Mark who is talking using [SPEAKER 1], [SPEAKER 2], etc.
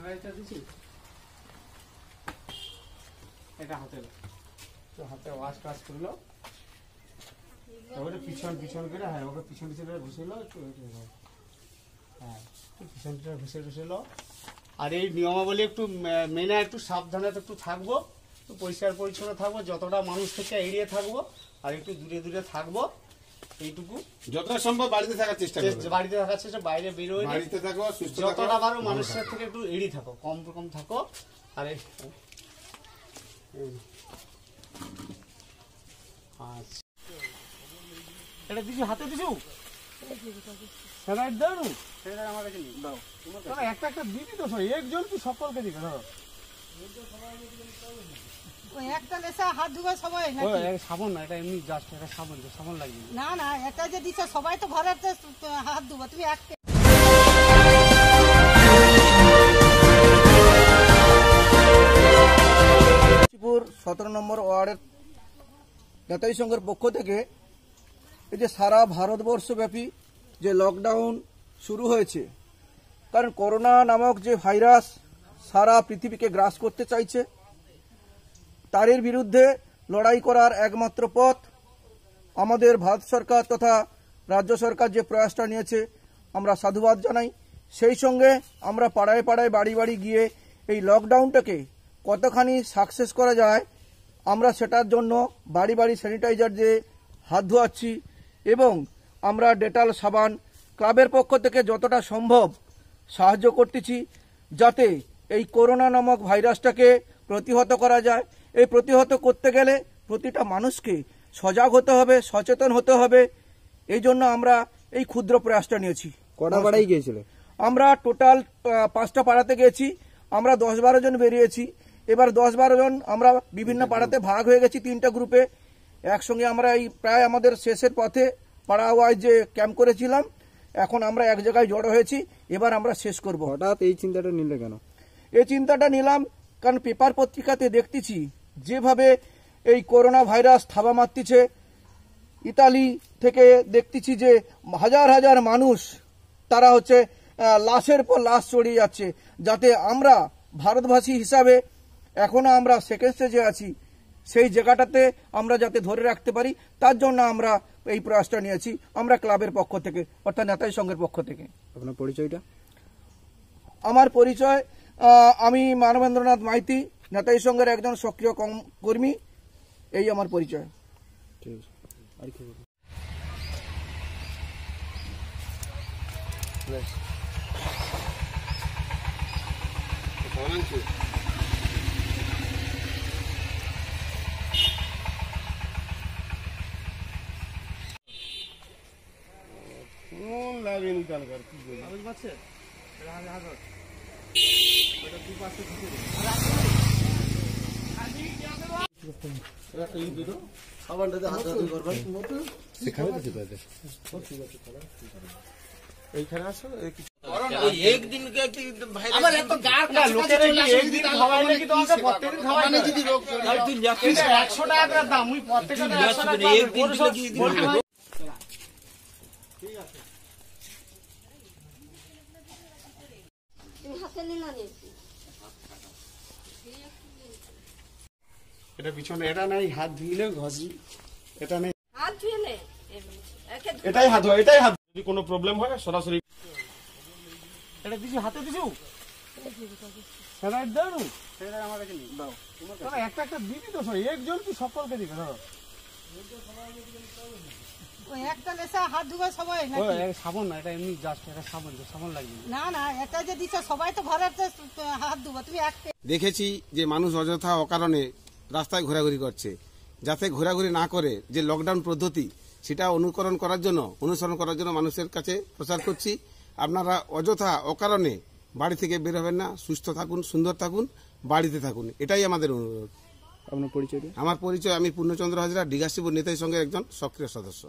[SPEAKER 1] Sanitiser দিছি এটা হাতে তো হাতে ওয়াশ টাশ করল। ওটা পিছন পিছন করে হ্যাঁ ওকে পিছন পিছন ঘুষেলো, একটু হ্যাঁ। পিছন পিছন ঘুষে ঘুষেলো আর এই নিয়মাবলী একটু মেনে একটু সাবধানে একটু থাকব। একটু পরিষ্কার পরিচ্ছন্ন থাকব, যতটা মানুষ থেকে এড়িয়ে থাকব, আর একটু দূরে দূরে থাকব। এইটুকু।
[SPEAKER 2] যতটা সম্ভব বাড়িতে থাকার চেষ্টা
[SPEAKER 1] যে
[SPEAKER 2] করবে।
[SPEAKER 1] বাড়িতে থাকার চেষ্টা বাইরে বেরোয়।
[SPEAKER 2] বাড়িতে থাকো সুস্থ
[SPEAKER 1] যতটা পারো মানুষের থেকে একটু এড়িয়ে থাকো কম কম থাকো। আর। আচ্ছা। এটা দিছু হাতে দিছু স্যালাইড দাও সেটা আমার কাছে নেই দাও। তোমার একটা একটা দিবি তো একজন কি সকলকে দিবে? ধরো
[SPEAKER 3] ওই একটা লেসা হাত ধুবে সবাই
[SPEAKER 1] ও
[SPEAKER 3] নাকি
[SPEAKER 1] এক সাবান না এটা এমনি জাস্ট এটা সাবান সাবান লাগবে
[SPEAKER 3] না না এটা যে দিচ্ছে সবাই তো ঘরের হাত ধুবো তুমি একটা
[SPEAKER 4] সতেরো নম্বর ওয়ার্ডের নেতাজি সংঘের পক্ষ থেকে এই যে সারা ভারতবর্ষব্যাপী যে লকডাউন শুরু হয়েছে কারণ করোনা নামক যে ভাইরাস সারা পৃথিবীকে গ্রাস করতে চাইছে তারের বিরুদ্ধে লড়াই করার একমাত্র পথ আমাদের ভারত সরকার তথা রাজ্য সরকার যে প্রয়াসটা নিয়েছে, আমরা সাধুবাদ জানাই। সেই সঙ্গে আমরা পাড়ায় পাড়ায় বাড়ি বাড়ি গিয়ে এই লকডাউনটাকে কতখানি সাকসেস করা যায়, আমরা সেটার জন্য বাড়ি বাড়ি স্যানিটাইজার দিয়ে হাত ধোয়াচ্ছি এবং আমরা ডেটাল সাবান ক্লাবের পক্ষ থেকে যতটা সম্ভব সাহায্য করতেছি যাতে এই করোনা নামক ভাইরাসটাকে প্রতিহত করা যায়। এই প্রতিহত করতে গেলে প্রতিটা মানুষকে সজাগ হতে হবে সচেতন হতে হবে। এই জন্য আমরা এই ক্ষুদ্র প্রয়াসটা নিয়েছি।
[SPEAKER 5] কটা পাড়াই গিয়েছিল?
[SPEAKER 4] আমরা টোটাল পাঁচটা পাড়াতে গেছি আমরা দশ বারো জন বেরিয়েছি। এবার দশ বারো জন আমরা বিভিন্ন পাড়াতে ভাগ হয়ে গেছি তিনটা গ্রুপে একসঙ্গে আমরা এই প্রায় আমাদের শেষের পথে পাড়া ওয়াইজ যে ক্যাম্প করেছিলাম এখন আমরা এক জায়গায় জড়ো হয়েছি। এবার আমরা শেষ করব।
[SPEAKER 5] হঠাৎ এই চিন্তাটা নিলে কেন?
[SPEAKER 4] এই চিন্তাটা নিলাম কারণ পেপার পত্রিকাতে দেখতেছি যেভাবে এই করোনা ভাইরাস থাবা মারতেছে ইতালি থেকে দেখতেছি যে হাজার হাজার মানুষ তারা হচ্ছে লাশের পর লাশ চড়িয়ে যাচ্ছে যাতে আমরা ভারতবাসী হিসাবে এখনও আমরা সেকেন্ড স্টেজে আছি। সেই জায়গাটাতে আমরা যাতে ধরে রাখতে পারি তার জন্য আমরা এই প্রয়াসটা নিয়েছি আমরা ক্লাবের পক্ষ থেকে অর্থাৎ নেতাজি সংঘের পক্ষ থেকে।
[SPEAKER 5] আপনার পরিচয়টা?
[SPEAKER 4] আমার পরিচয় আমি মানবেন্দ্রনাথ মাইতি নেতাজি সংঘের একজন সক্রিয় কর্মী এই আমার পরিচয়।
[SPEAKER 5] ঠিক আছে। আর কি
[SPEAKER 2] বলি
[SPEAKER 1] খাওয়াইলে তোমাকে প্রত্যেকদিন একশো টাকা দাম টাকা পরিশোধ বলতে হয়। এটা পিছনে এটা নাই হাত ধুইলে ঘষি। এটা নেই।
[SPEAKER 3] হাত একে
[SPEAKER 1] এটাই হাত হয় এটাই হাত যদি কোনো প্রবলেম হয় সরাসরি এটা দিছু হাতে দিছু? স্যালাইড দাও সেটা আমার কাছে নেই। দাও তোমার একটা একটা দিবি তো সব একজন কি সকলকে দিবে ধরো
[SPEAKER 3] একটা লেসা হাত ধুবে সবাই
[SPEAKER 1] ও
[SPEAKER 3] নাকি?
[SPEAKER 1] এক সাবান না এটা এমনি জাস্ট এটা সাবান যে সাবান লাগবে।
[SPEAKER 3] না না এটা যে দিচ্ছে সবাই তো ঘরের হাত ধুবো তুমি একটা
[SPEAKER 2] দেখেছি যে মানুষ অযথা অকারণে রাস্তায় ঘোরাঘুরি করছে। যাতে ঘোরাঘুরি না করে যে লকডাউন পদ্ধতি সেটা অনুকরণ করার জন্য অনুসরণ করার জন্য মানুষের কাছে প্রচার করছি। আপনারা অযথা অকারণে বাড়ি থেকে বের হবেন না সুস্থ থাকুন সুন্দর থাকুন বাড়িতে থাকুন। এটাই আমাদের অনুরোধ।
[SPEAKER 5] আপনার পরিচয়
[SPEAKER 2] আমার পরিচয় আমি পূর্ণচন্দ্র হাজরা ডিগাসিপুর নেতার সঙ্গে একজন সক্রিয় সদস্য।